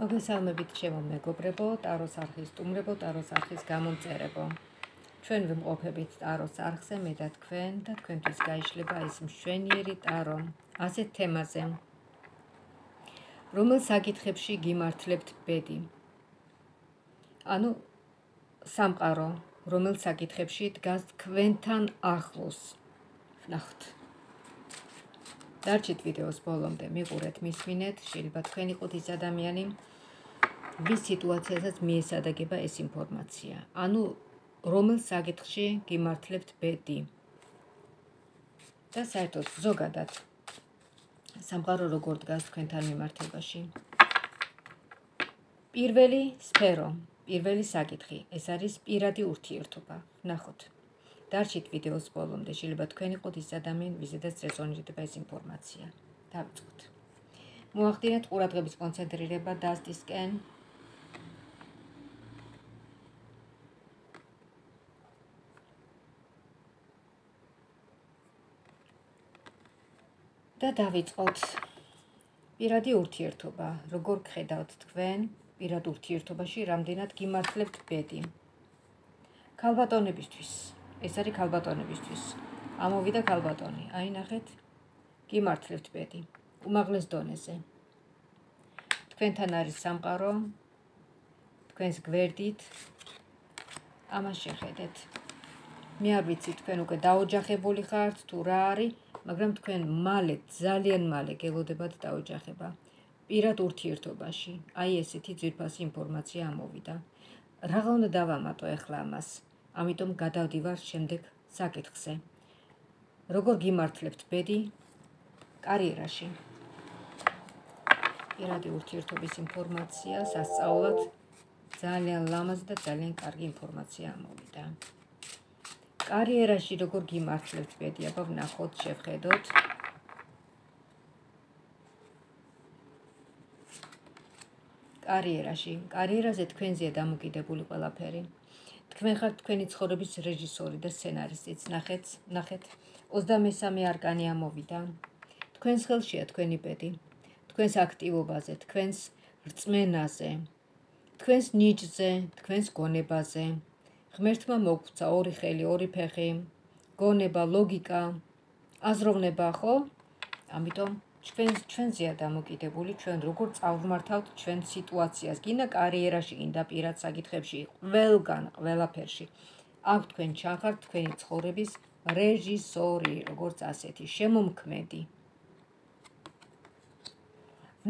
მოგესალმებით ჩემო მეგობრებო, ტაროს არხის სტუმრებო, ტაროს არხის გამომწერებო. ჩვენ ვიმყოფებით ტაროს არხზე, მე და თქვენ და თქვენთვის გაიშლება ეს მშვენიერი ტარო ასეთ თემაზე. რომელ საკითხებში გიმართლებთ ბედი? ანუ სამყარო, რომელ საკითხებში დგას თქვენთან ახლოს. ნახეთ. დარჩით ვიდეოს ბოლომდე, მიყურეთ, მისმინეთ, შეიძლება თქვენ იყოთ ის ადამიანი, ვის სიტუაციასაც მიესადაგება ეს ინფორმაცია. ანუ რომელ საკითხში გიმართლებთ ბედი? და საერთოდ ზოგადად სამყარო როგორ დგას თქვენთან მიმართებაში? პირველი სფერო, პირველი საკითხი, ეს არის პირადი ურთიერთობა. ნახოთ. დარჩით ვიდეოს ბოლომდე, შეიძლება თქვენ იყოთ ის ადამიანი, ვიზედაც რეზონირდება ეს ინფორმაცია. დავიწყოთ. მოახდინეთ ყურადღების კონცენტრირება დასტისკენ და დავიწყოთ პირადი ურთიერთობა. როგორ გხედავთ თქვენ პირად ურთიერთობაში რამდენად გიმართლებთ ბედი? ქალბატონებისთვის. ეს არის ქალბატონებისთვის. ამოვიდა ქალბატონი. აი ნახეთ. გიმართლებთ ბედი. უმაღლეს დონეზე. თქვენთან არის სამყარო. თქვენს გვერდით. ამას შეხედეთ. მე არ ვიცი თქვენ უკვე დაოჯახებული ხართ თუ რა არის? მაგრამ თქვენ მალე ძალიან მალე გელოდებათ დაოჯახება პირად ურთიერთობაში აი ესეთი ძირფასი ინფორმაცია ამოვიდა რაღა უნდა დავამატო ახლა ამას ამიტომ გადავდივარ შემდეგ საკითხზე. როგორ გიმართლებთ ბედი კარიერაში? პირადი ურთიერთობის ინფორმაცია სასწაულად ძალიან ლამაზ და ძალიან კარგი ინფორმაცია ამოვიდა. კარიერაში როგორ გიმართლებთ ბედი? აბა ვნახოთ შევხედოთ. კარიერაში. კარიერაზე თქვენზეა დამოკიდებული ყველაფერი თქვენ ხართ თქვენი ცხოვრების რეჟისორი და სცენარისტიც ნახეთ ნახეთ. 23 არკანი ამოვიდა. თქვენს ხელშია თქვენი ბედი თქვენს აქტივობაზე თქვენს რწმენაზე თქვენს ნიჭზე თქვენს გონებაზე. ღმერთმა მოგცა ორი ხელი, ორი ფეხი, გონება, ლოგიკა, აზროვნება, ხო? ამიტომ ჩვენ ჩვენზეა დამოკიდებული, ჩვენ როგორ წავმართავთ ჩვენ სიტუაციას, გინდა კარიერაში, გინდა პირად საკითხებში, ყველგან, ყველაფერში. აქ თქვენ ჩახართ თქვენი ცხოვრების რეჟისორი, როგორც ასეთი, შემომქმედი.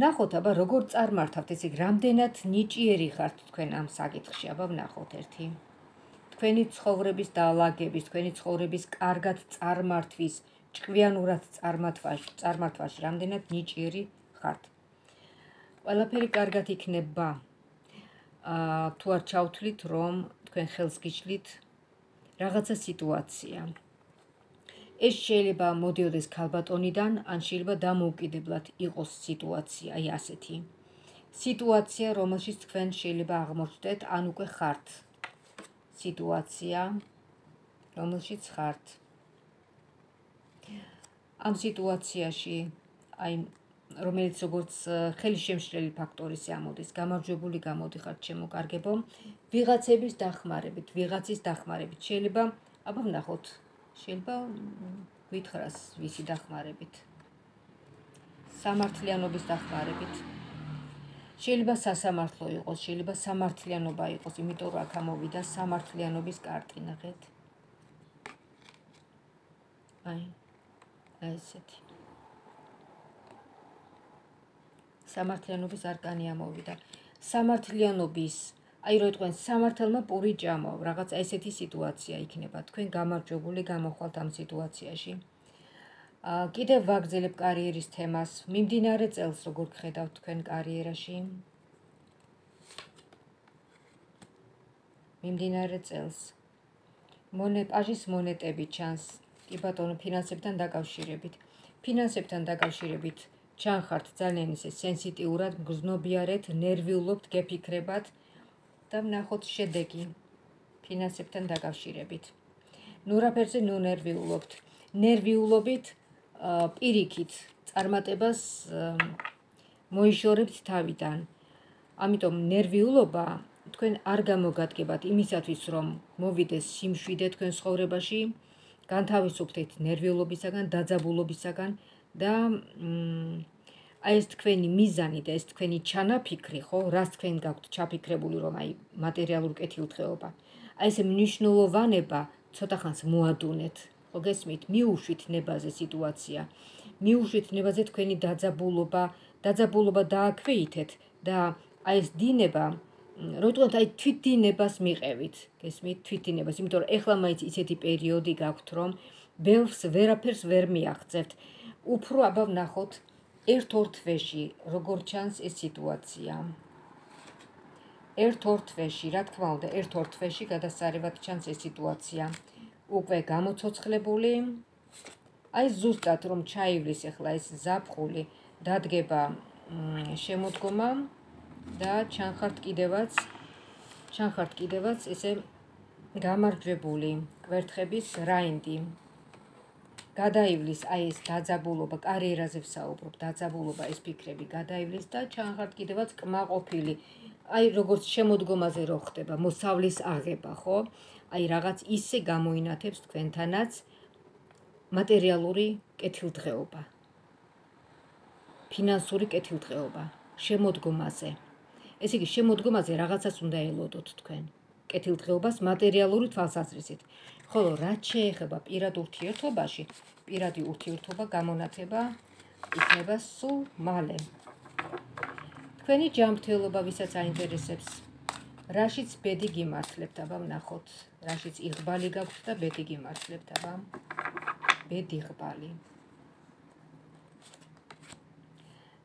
ნახოთ, აბა როგორ წარმართავთ, ესე რამდენად ნიჭიერი ხართ თქვენ ამ საკითხში, აბა ნახოთ ერთი. თქვენი ცხოვრების დაალაგების, თქვენი ცხოვრების კარგად წარმართვის, ჭკვიანურად წარმართვაში, წარმართვაში რამდენად ნიჭიერი ხართ. ყველაფერი კარგად იქნება. აა თუ არ ჩავთვლით, რომ თქვენ ხელს გიჩლით რაღაცა სიტუაცია. ეს შეიძლება მოდიოდეს ქალბატონიდან, ან შეიძლება დამოუკიდებლად იყოს სიტუაცია, აი ასეთი. სიტუაცია, რომელშიც თქვენ შეიძლება აღმოჩნდეთ, ან უკვე ხართ. სიტუაცია, რომელშიც ხართ. ამ სიტუაციაში, აი, რომელიც როგორც ხელშემშლელი ფაქტორის ამოდის, გამარჯვებული გამოდიხართ ჩემო კარგებო, ვიღაცების დახმარებით, ვიღაცის დახმარებით. შეიძლება, აბა ვნახოთ, შეიძლება ვითხრას ვისი დახმარებით. სამართლიანობის დახმარებით. შეიძლება სასამართლო იყოს, შეიძლება სამართლიანობა იყოს, იმიტომ რომ აქ ამოვიდა სამართლიანობის კარტი, ნახეთ. აი, ესეთი. სამართლიანობის არკანი ამოვიდა. სამართლიანობის, აი რო თქვენ სამართალმა პური ჭამო, რაღაც ესეთი სიტუაცია იქნება. თქვენ გამარჯვებული გამოხვალთ ამ სიტუაციაში. კიდევ ვაგრძელებ კარიერის თემას. მიმდინარე წელს როგორ გხედავთ თქვენ კარიერაში? მიმდინარე წელს. მონე პაჟის მონეტები ჩანს. კი ბატონო, ფინანსებთან დაკავშირებით. ფინანსებთან დაკავშირებით ჩანხართ ძალიან ისე სენსიტიურად, გზნობიარეთ, ნერვიულობთ, გეფიქრებათ და ნახოთ შედეგი ფინანსებთან დაკავშირებით. ნუ რაფერზე ნუ ნერვიულობთ. ნერვიულობით პირიქით წარმატებას მოიშორებთ თავიდან. ამიტომ ნერვიულობა თქვენ არ გამოგადგებათ იმისათვის, რომ მოვიდეს სიმშვიდე თქვენ ცხოვრებაში, განთავისუფლდეთ ნერვიულობისაგან, დაძაბულობისაგან და აი ეს თქვენი მიზანი და ეს თქვენი ჩანაფიქრი, ხო, რას თქვენ გაქვთ ჩაფიქრებული, რომ აი მატერიალური კეთილდღეობა. აი ეს მნიშვნელოვანება ცოტა ხანს მოადუნეთ. ხო გესმით? მიუშვით ნებაზე სიტუაცია. მიუშვით ნებაზე თქვენი დაძაბულობა, დაძაბულობა დააქვეითეთ და აი ეს დინება როდესაც აი თვითდინებას მიყევით, გესმით? თვითდინებას, იმიტომ რომ ეხლა მაინც ისეთი პერიოდი გაქვთ, რომ ბევრს ვერაფერს ვერ მიაღწევთ. უფრო აბა ვნახოთ ერთ-ორ თვეში, როგორ ჩანს ეს სიტუაცია. ერთ-ორ თვეში, რა თქმა უნდა, ერთ-ორ თვეში გადასარევად ჩანს ეს სიტუაცია. უკვე გამოცოცხლებული. აი ზუსტად რომ ჩაივლის ახლა ეს ზაფხული, დადგება შემოდგომა და ჩანხართ კიდევაც ჩანხართ კიდევაც ესე გამარჯვებული კვერთხების რაინდი. გადაივლის აი ეს დაძაბულობა, კარიერაზე ვსაუბრობ, დაძაბულობა, ეს ფიქრები გადაივლის და ჩანხართ კიდევაც კმაყოფილი. აი როგორც შემოდგომაზე რო ხდება, მოსავლის აღება, ხო? აი რაღაც ისე გამოინათებს თქვენთანაც მატერიალური კეთილდღეობა. ფინანსური კეთილდღეობა შემოდგომაზე. ესე იგი შემოდგომაზე რაღაცას უნდა ელოდოთ თქვენ. კეთილდღეობას მატერიალური თვალსაზრისით. ხოლო რაც შეეხება პირად ურთიერთობაში, პირადი ურთიერთობა გამონათება იქნება სულ მალე. თქვენი ჯანმრთელობა ვისაც აინტერესებს, რაშიც ბედი გიმართლებთ, აბა ვნახოთ, რაშიც იღბალი გაქვთ და ბედი გიმართლებთ, აბა. ბედი იღბალი.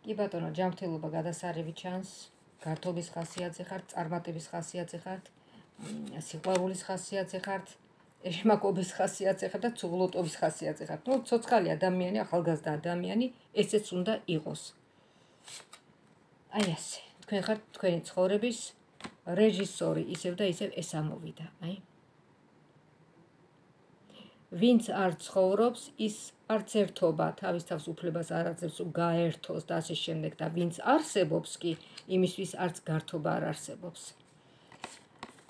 კი ბატონო, ჯანმრთელობა გადასარევი ჩანს, გართობის ხასიათზე ხართ, წარმატების ხასიათზე ხართ, სიყვარულის ხასიათზე ხართ, ეშმაკობის ხასიათზე ხართ და ცუღლოტობის ხასიათზე ხართ. ნუ ცოცხალი ადამიანი, ახალგაზრდა ადამიანი, ესეც უნდა იყოს. აი ასე, თქვენ ხართ თქვენი ცხოვრების რეჟისორი ისევ და ისევ ეს ამოვიდა, აი. ვინც არ ცხოვრობს, ის არც ერთობა თავის თავს უფლებას არ აძლევს გაერთოს და ასე შემდეგ და ვინც არსებობს კი, იმისთვის არც გართობა არ არსებობს.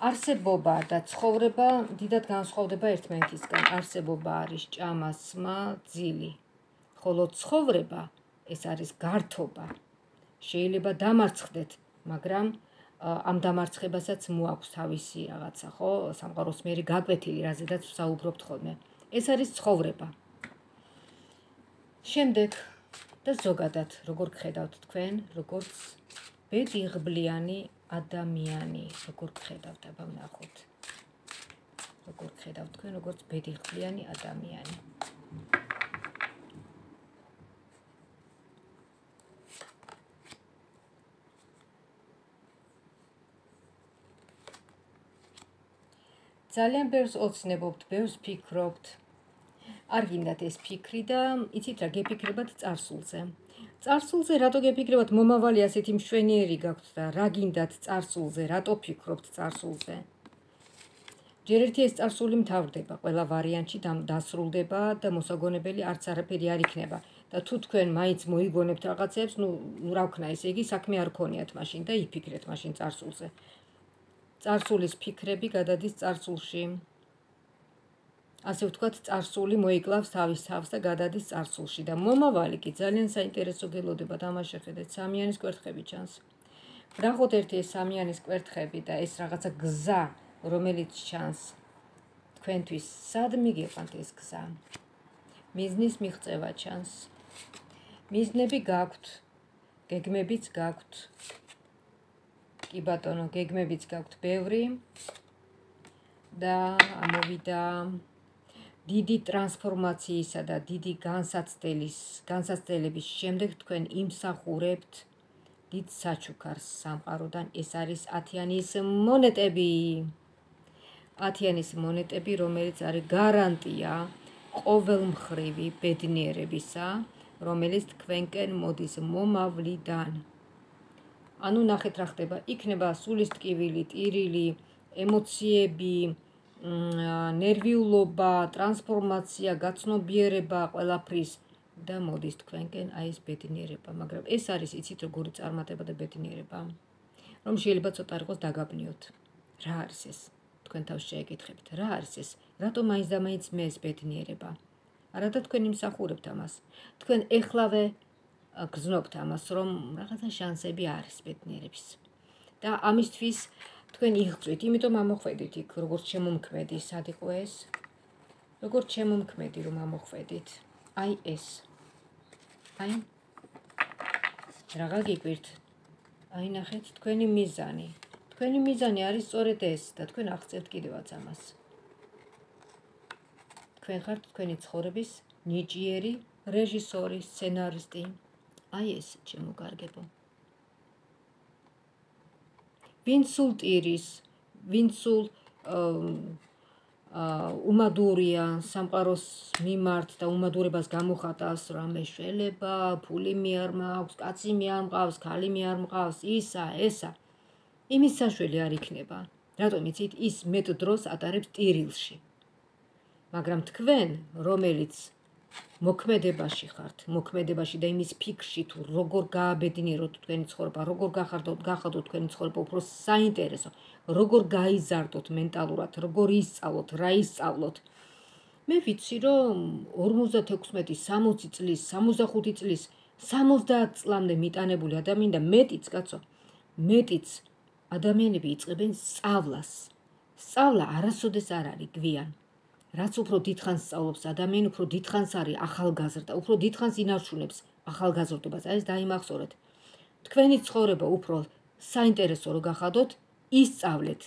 არსებობა და ცხოვრება დიდად განსხვავდება ერთმანეთისგან. არსებობა არის ჭამასმა, ძილი. ხოლო ცხოვრება ეს არის გართობა. შეიძლება დამარცხდეთ, მაგრამ ამ დამარცხებასაც მოაქვს თავისი რაღაცა, ხო? სამყაროს მეერი გაკვეთილი, რაზედაც ვსაუბრობთ ხოლმე. ეს არის ცხოვრება. შემდეგ და ზოგადად, როგორ გხედავთ თქვენ, როგორც ბედიღბლიანი ადამიანი, როგორ გხედავთ, აბა ვნახოთ. როგორ გხედავთ თქვენ, როგორც ბედიღბლიანი ადამიანი? ძალიან ბევრს ოცნებობთ, ბევრს ფიქრობთ. არ გინდათ ეს ფიქრი და იცით რა გეფიქრებათ წარსულზე. წარსულზე რატო გეფიქრებათ? მომავალი ასეთი მშვენიერი გაქვთ და რა გინდათ წარსულზე, რატო ფიქრობთ წარსულზე? ჯერ ერთი ეს წარსული მთავრდება, ყველა ვარიანტში დასრულდება და მოსაგონებელი არც არაფერი არ იქნება. და თუ თქვენ მაინც მოიგონებთ რაღაცებს, ну, ну რა ვქნა, ესე იგი, საქმე არ ქონიათ მაშინ და იფიქრეთ მაშინ წარსულზე. წარსულის ფიქრები გადადის წარსულში. ასე ვთქვათ, წარსული მოიკლავს თავის თავს და გადადის წარსულში და მომავალი კი ძალიან საინტერესო გელოდება თამაში ხედეთ, სამიანის კვერთხები ჩანს. ვრახოთ ერთი ეს სამიანის კვერთხები და ეს რაღაცა გზა, რომელიც ჩანს თქვენთვის. სად მიგეყანთ ეს გზა? მიზნის მიღწევა ჩანს. მიზნები გაქვთ, გეგმებიც გაქვთ. კი ბატონო, გეგმებიც გაქვთ ბევრი და ამოვიდა დიდი ტრანსფორმაციისა და დიდი განსაცდელის, განსაცდელების შემდეგ თქვენ იმსახურებთ დიდ საჩუქარს სამყაროდან. ეს არის ათიანის მონეტები. ათიანის მონეტები, რომელიც არის გარანტია ყოველმხრივი ბედნიერებისა, რომელიც თქვენკენ მოდის მომავლიდან. ანუ ნახეთ რა ხდება. იქნება სულის ტკივილი, ტირილი, ემოციები, ნერვიულობა, ტრანსფორმაცია, გაცნობიერება ყველაფრის და მოდის თქვენკენ აი ეს ბედნიერება, მაგრამ ეს არის იცით როგორი წარმატება და ბედნიერება. რომ შეიძლება ცოტა იყოს დაგაბნიოთ. რა არის ეს? თქვენ თავს შეეკითხებით, რა არის ეს? რატომ მაინც და მაინც მე ეს ბედნიერება? არადა თქვენ იმსახურებთ ამას. თქვენ ეხლავე გზნობთ ამას, რომ რაღაცა შანსები არის ბედნიერების. და ამისთვის თქვენ იღწვით, იმიტომ ამოხვედით იქ, როგორც შემომქმედი, სად იყო ეს? როგორც შემომქმედი რომ ამოხვედით. აი ეს. აი რაღა გიგვირთ. აი ნახეთ თქვენი მიზანი. თქვენი მიზანი არის სწორედ ეს და თქვენ აღწევთ კიდევაც ამას. თქვენ ხართ თქვენი ცხოვრების ნიჭიერი რეჟისორი, სცენარისტი. აი ეს ჩემო კარგებო. ვინ სულ ტირის, ვინ სულ უმადურია სამყაროს მიმართ და უმადურებას გამოხატავს რამე შველება, ფული მე არ მაქვს, კაცი მე არ მყავს, ქალი მე არ მყავს, ისა, ესა. იმის საშველი არ იქნება. რატომ იცით, ის მეტ დროს ატარებს ტირილში. მაგრამ თქვენ, რომელიც მოქმედებაში ხართ, მოქმედებაში და იმის ფიქრში თუ როგორ გააბედნიეროთ თქვენი ცხოვრება, როგორ გახარდოთ, გახადოთ თქვენი ცხოვრება უფრო საინტერესო, როგორ გაიზარდოთ მენტალურად, როგორ ისწავლოთ, რა ისწავლოთ. მე ვიცი, რომ 56, 60 წლის, 65 წლის, 70 წლამდე მიტანებული ადამიანი და მეტიც, კაცო, მეტიც ადამიანები იწყებენ სწავლას. სწავლა არასოდეს არ არის გვიან. რაც უფრო დიდხანს სწავლობს ადამიანი, უფრო დიდხანს არის ახალგაზრდა, უფრო დიდხანს ინარჩუნებს ახალგაზრდობას. აი ეს დაიმახსოვრეთ. თქვენი ცხოვრება უფრო საინტერესო რო გახადოთ, ისწავლეთ.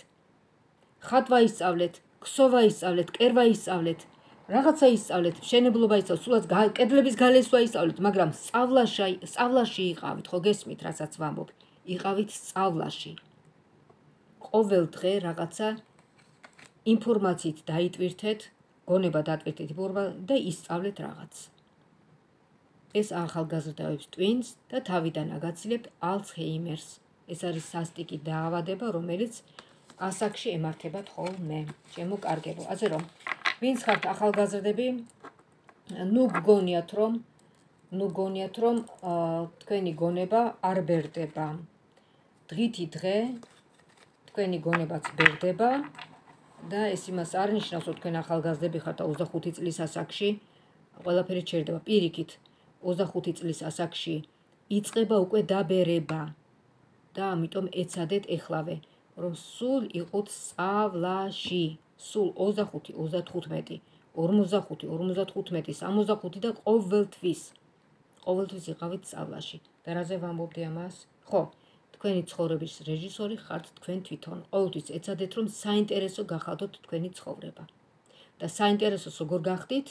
ხატვა ისწავლეთ, ქსოვა ისწავლეთ, კერვა ისწავლეთ, რაღაცა ისწავლეთ, შენებლობა ისწავლეთ, სულაც კედლების გალესვა ისწავლეთ, მაგრამ სწავლაში, სწავლაში იყავით, ხო გესმით, რასაც ვამბობ? იყავით სწავლაში. ყოველ დღე რაღაცა ინფორმაციით დაიტვირთეთ, გონება დატვირთეთ იფორმა და ისწავლეთ რაღაც. ეს ახალგაზრდაებს ტვინს და თავიდან აგაცილებთ ალცჰეიმერს. ეს არის სასტიკი დაავადება, რომელიც ასაკში ემართებათ ხოლმე. ჩემო კარგებო, ასე რომ ვინც ხართ ახალგაზრდები, ნუ გგონიათ რომ ნუ გგონიათ რომ თქვენი გონება არ ბერდება. დღითი დღე თქვენი გონებაც ბერდება და ეს იმას არ ნიშნავს, რომ თქვენ ახალგაზრდები ხართ და 25 წლის ასაკში ყველაფერი ჩერდება. პირიქით, 25 წლის ასაკში იწება უკვე დაბერება და ამიტომ ეცადეთ ეხლავე, რომ სულ იყოთ სწავლაში. სულ 25, 35, 45, 55, 65 და ყოველთვის ყოველთვის იყავით სწავლაში. და რაზე ვამბობდი ამას? ხო, თქვენი ცხოვრების რეჟისორი ხართ თქვენ თვითონ. ყოველთვის ეცადეთ რომ საინტერესო გახადოთ თქვენი ცხოვრება. და საინტერესოს როგორ გახდით?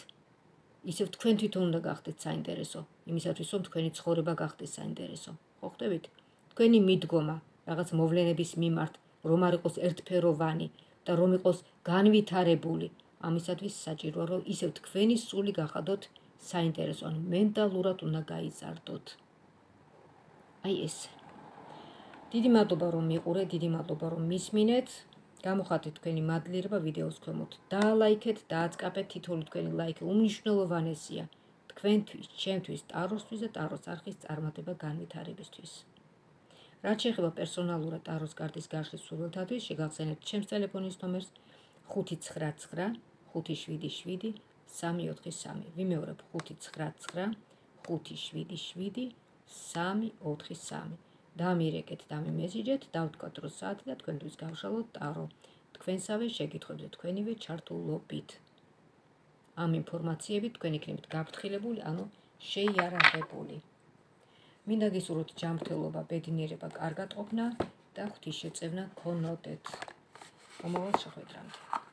ისევ თქვენ თვითონ უნდა გახდეთ საინტერესო, იმისათვის რომ თქვენი ცხოვრება გახდეს საინტერესო. ხო ხდებით? თქვენი მიდგომა რაღაც მოვლენების მიმართ რომ არ იყოს ერთფეროვანი და რომ იყოს განვითარებული, ამისათვის საჭიროა რომ ისევ თქვენი სული გახადოთ საინტერესო, ანუ მენტალურად უნდა გაიზარდოთ. აი ესე დიდი მადლობა რომ მიყურეთ, დიდი მადლობა რომ მისმინეთ. გამოხატეთ თქვენი მადლიერება ვიდეოს ქვემოთ. დაალაიქეთ, დააწყაპეთ თითოეული თქვენი ლაიქი უმნიშვნელოვანესია თქვენთვის, ჩემთვის, ტაროსთვის და ტაროს არხის წარმატება განვითარებისთვის. რაც შეეხება პერსონალურად ტაროს კარტის გარშვის სურვილთათვის, შეგახსენებთ ჩემს ტელეფონის ნომერს 599 577 343. ვიმეორებ 599 577 343. დამირეკეთ და მიმეზიჯეთ, დავთქვათ რო საათი და თქვენთვის გავშალოთ ტარო. თქვენსავე შეკითხვებზე თქვენივე ჩართულობით. ამ ინფორმაციებით თქვენ იქნებით გაფრთხილებული, ანუ შეიარაღებული. მინდა გისურვოთ ჯანმრთელობა, ბედნიერება, კარგად ყოფნა და ღვთის შეწევნა ქონოდეთ. მომავალ შეხვედრამდე.